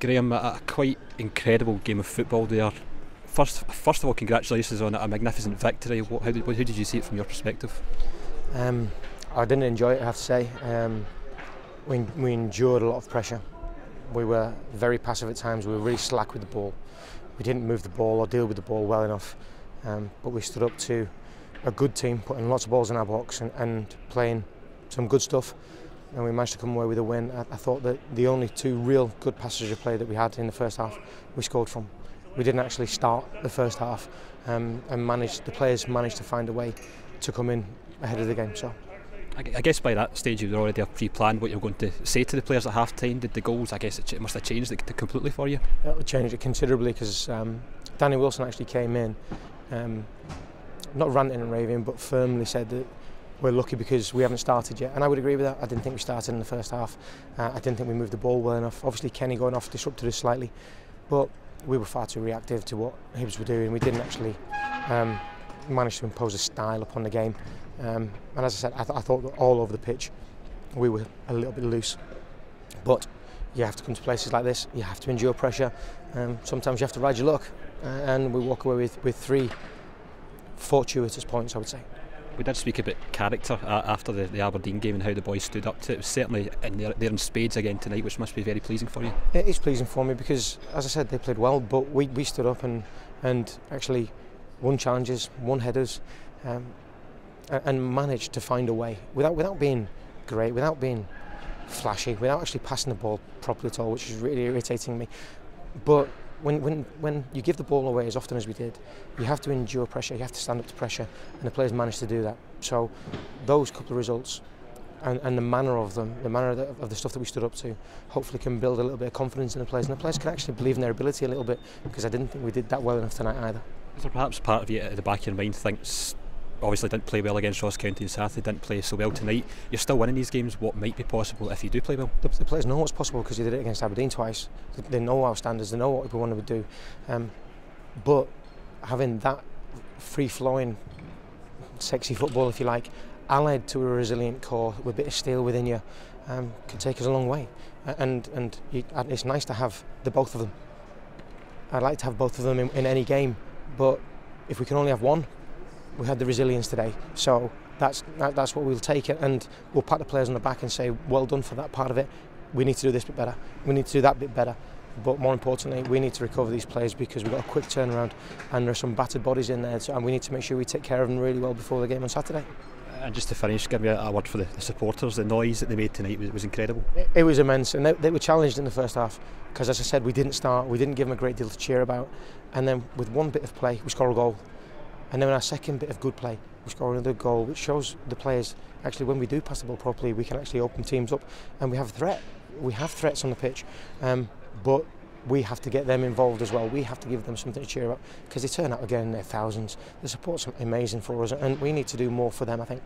Graeme, a, quite incredible game of football there. First, first of all, congratulations on a magnificent victory. What, how, did, how did you see it from your perspective? Um, I didn't enjoy it, I have to say. Um, we, we endured a lot of pressure. We were very passive at times. We were really slack with the ball. We didn't move the ball or deal with the ball well enough. Um, but we stood up to a good team, putting lots of balls in our box and, and playing some good stuff. And we managed to come away with a win. I, I thought that the only two real good passages of play that we had in the first half, we scored from. We didn't actually start the first half um, and managed, the players managed to find a way to come in ahead of the game. So. I guess by that stage you were already pre-planned what you were going to say to the players at half time. Did the goals, I guess it must have changed it completely for you? It changed it considerably because um, Danny Wilson actually came in, um, not ranting and raving, but firmly said that we're lucky because we haven't started yet. And I would agree with that. I didn't think we started in the first half. Uh, I didn't think we moved the ball well enough. Obviously Kenny going off disrupted us slightly, but we were far too reactive to what Hibs were doing. We didn't actually um, manage to impose a style upon the game. Um, and as I said, I, th I thought all over the pitch we were a little bit loose. But you have to come to places like this, you have to endure pressure. Um, sometimes you have to ride your luck. Uh, and we walk away with, with three fortuitous points, I would say. We did speak about character uh, after the, the, Aberdeen game and how the boys stood up to it. It was certainly there in spades again tonight, which must be very pleasing for you. It is pleasing for me because, as I said, they played well, but we, we stood up and, and actually won challenges, won headers. Um, and managed to find a way without without being great, without being flashy, without actually passing the ball properly at all, which is really irritating me. But when, when, when you give the ball away as often as we did, you have to endure pressure, you have to stand up to pressure, and the players managed to do that. So those couple of results and, and the manner of them, the manner of the, of the stuff that we stood up to, hopefully can build a little bit of confidence in the players, and the players can actually believe in their ability a little bit, because I didn't think we did that well enough tonight either. Is there perhaps part of you at the back of your mind thinks obviously didn't play well against Ross County and Saturday, didn't play so well tonight. You're still winning these games. What might be possible if you do play well? The, the players know what's possible because they did it against Aberdeen twice. They, they know our standards. They know what we want to do. Um, but having that free-flowing, sexy football, if you like, allied to a resilient core with a bit of steel within you, um, can take us a long way. And and you, it's nice to have the both of them. I'd like to have both of them in, in any game, but if we can only have one, we had the resilience today. So that's that, that's what we'll take it, and we'll pat the players on the back and say, well done for that part of it. We need to do this bit better. We need to do that bit better. But more importantly, we need to recover these players because we've got a quick turnaround and there are some battered bodies in there, so, and we need to make sure we take care of them really well before the game on Saturday. And just to finish, give me a, a word for the, the, supporters. The noise that they made tonight was, was incredible. It, it, was immense, and they, they were challenged in the first half because, as I said, we didn't start, we didn't give them a great deal to cheer about, and then with one bit of play, we score a goal. And then in our second bit of good play, we score another goal, which shows the players actually when we do pass the ball properly, we can actually open teams up and we have a threat. We have threats on the pitch, um, but we have to get them involved as well. We have to give them something to cheer about because they turn out again in their thousands. The support's amazing for us, and we need to do more for them, I think.